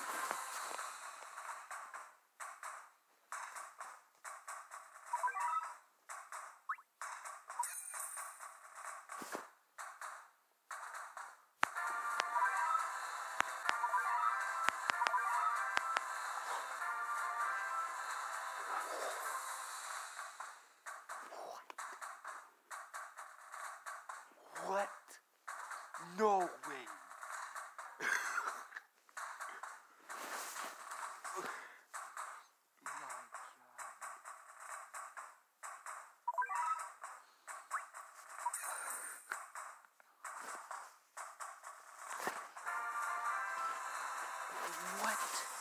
What? No way. My God. What?